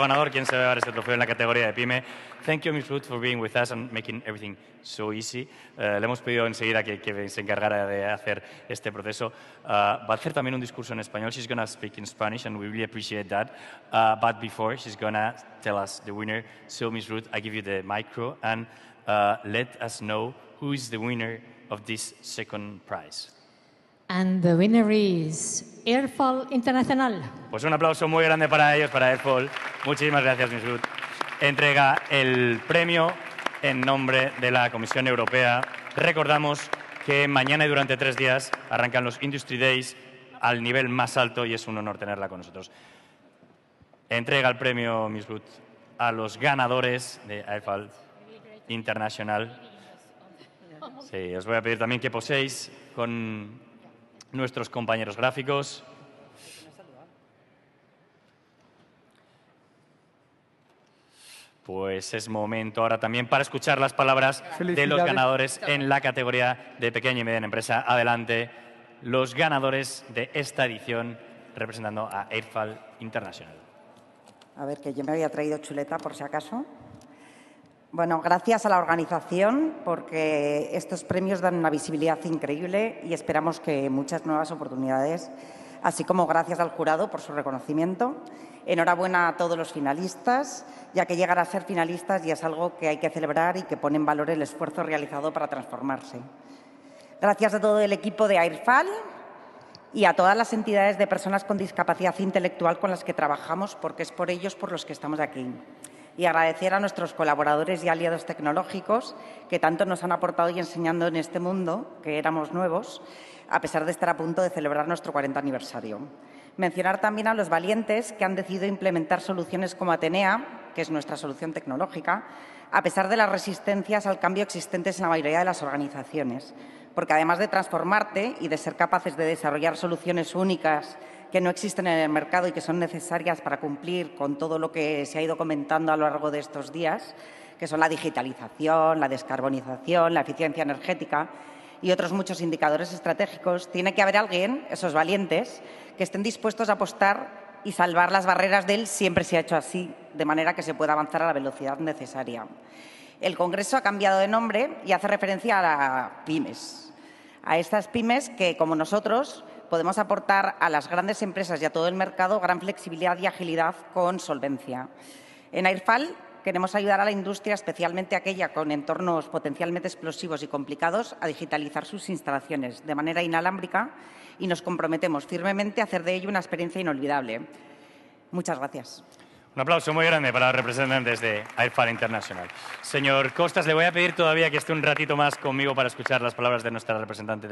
ganador, quien se va a llevar este trofeo en la categoría de PyME. Thank you, Ms. Ruth, for being with us and making everything so easy. Eh, le hemos pedido enseguida que, que, se encargara de hacer este proceso. Uh, va a hacer también un discurso en español. She's going to speak in Spanish, and we really appreciate that. Uh, but before, she's going to tell us the winner. So, Ms. Ruth, I give you the micro, and uh, let us know who is the winner of this second prize. And the winner is Airfall Internacional. Pues un aplauso muy grande para ellos, para Airfall. Muchísimas gracias, Miss Ruth. Entrega el premio en nombre de la Comisión Europea. Recordamos que mañana y durante tres días arrancan los Industry Days al nivel más alto y es un honor tenerla con nosotros. Entrega el premio, Miss Ruth, a los ganadores de Airfall International. Sí, os voy a pedir también que poséis con nuestros compañeros gráficos. Pues es momento ahora también para escuchar las palabras de los ganadores en la categoría de pequeña y mediana empresa. Adelante, los ganadores de esta edición representando a Airfall International. A ver, que yo me había traído chuleta por si acaso. Bueno, gracias a la organización porque estos premios dan una visibilidad increíble y esperamos que muchas nuevas oportunidades, así como gracias al jurado por su reconocimiento. Enhorabuena a todos los finalistas, ya que llegar a ser finalistas ya es algo que hay que celebrar y que pone en valor el esfuerzo realizado para transformarse. Gracias a todo el equipo de AIRFAL y a todas las entidades de personas con discapacidad intelectual con las que trabajamos, porque es por ellos por los que estamos aquí y agradecer a nuestros colaboradores y aliados tecnológicos que tanto nos han aportado y enseñando en este mundo, que éramos nuevos, a pesar de estar a punto de celebrar nuestro 40 aniversario. Mencionar también a los valientes que han decidido implementar soluciones como Atenea, que es nuestra solución tecnológica, a pesar de las resistencias al cambio existentes en la mayoría de las organizaciones. Porque además de transformarte y de ser capaces de desarrollar soluciones únicas que no existen en el mercado y que son necesarias para cumplir con todo lo que se ha ido comentando a lo largo de estos días, que son la digitalización, la descarbonización, la eficiencia energética y otros muchos indicadores estratégicos, tiene que haber alguien, esos valientes, que estén dispuestos a apostar y salvar las barreras de él siempre se ha hecho así, de manera que se pueda avanzar a la velocidad necesaria. El Congreso ha cambiado de nombre y hace referencia a pymes, a estas pymes que, como nosotros, podemos aportar a las grandes empresas y a todo el mercado gran flexibilidad y agilidad con solvencia. En AIRFAL queremos ayudar a la industria, especialmente aquella con entornos potencialmente explosivos y complicados, a digitalizar sus instalaciones de manera inalámbrica y nos comprometemos firmemente a hacer de ello una experiencia inolvidable. Muchas gracias. Un aplauso muy grande para los representantes de AirFAL International. Señor Costas, le voy a pedir todavía que esté un ratito más conmigo para escuchar las palabras de nuestra representante.